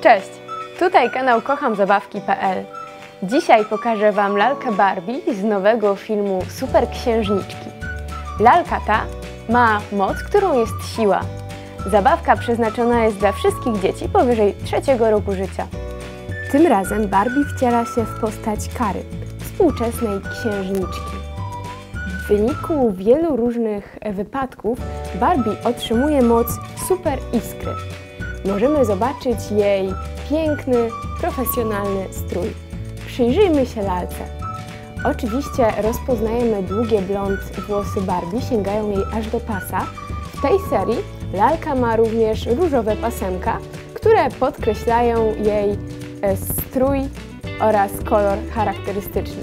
Cześć, tutaj kanał kochamzabawki.pl. Dzisiaj pokażę Wam lalkę Barbie z nowego filmu Super Księżniczki. Lalka ta ma moc, którą jest siła. Zabawka przeznaczona jest dla wszystkich dzieci powyżej trzeciego roku życia. Tym razem Barbie wciela się w postać Kary, współczesnej księżniczki. W wyniku wielu różnych wypadków Barbie otrzymuje moc super iskry. Możemy zobaczyć jej piękny, profesjonalny strój. Przyjrzyjmy się lalce. Oczywiście rozpoznajemy długie blond włosy Barbie, sięgają jej aż do pasa. W tej serii lalka ma również różowe pasemka, które podkreślają jej e, strój oraz kolor charakterystyczny.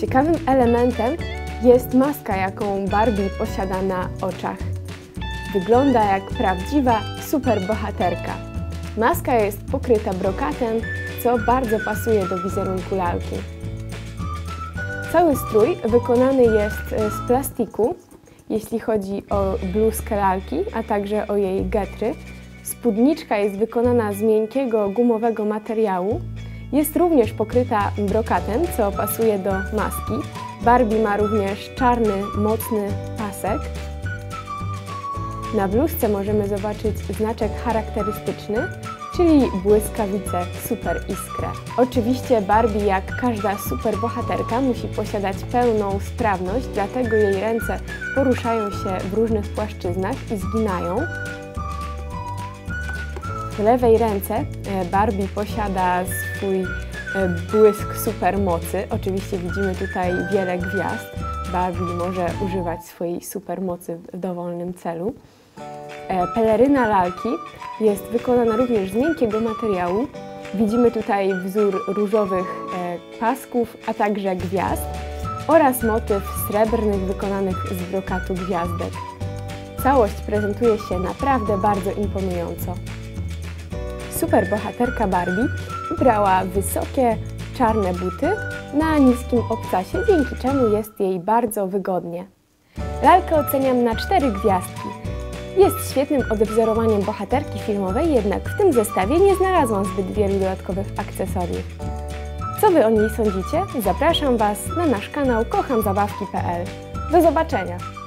Ciekawym elementem jest maska, jaką Barbie posiada na oczach. Wygląda jak prawdziwa superbohaterka. Maska jest pokryta brokatem, co bardzo pasuje do wizerunku lalki. Cały strój wykonany jest e, z plastiku, jeśli chodzi o bluzkę lalki, a także o jej getry. Spódniczka jest wykonana z miękkiego gumowego materiału. Jest również pokryta brokatem, co pasuje do maski. Barbie ma również czarny, mocny pasek. Na bluzce możemy zobaczyć znaczek charakterystyczny, czyli błyskawicę Super Iskrę. Oczywiście Barbie, jak każda superbohaterka, musi posiadać pełną sprawność, dlatego jej ręce poruszają się w różnych płaszczyznach i zginają. W lewej ręce e, Barbie posiada swój e, błysk supermocy. Oczywiście widzimy tutaj wiele gwiazd. Barbie może używać swojej supermocy w dowolnym celu. E, peleryna lalki jest wykonana również z miękkiego materiału. Widzimy tutaj wzór różowych pasków, a także gwiazd oraz motyw srebrnych wykonanych z brokatu gwiazdek. Całość prezentuje się naprawdę bardzo imponująco. Superbohaterka Barbie ubrała wysokie, czarne buty na niskim obcasie, dzięki czemu jest jej bardzo wygodnie. Lalkę oceniam na cztery gwiazdki. Jest świetnym odwzorowaniem bohaterki filmowej, jednak w tym zestawie nie znalazłam zbyt wielu dodatkowych akcesoriów. Co Wy o niej sądzicie? Zapraszam Was na nasz kanał kochamzabawki.pl. Do zobaczenia!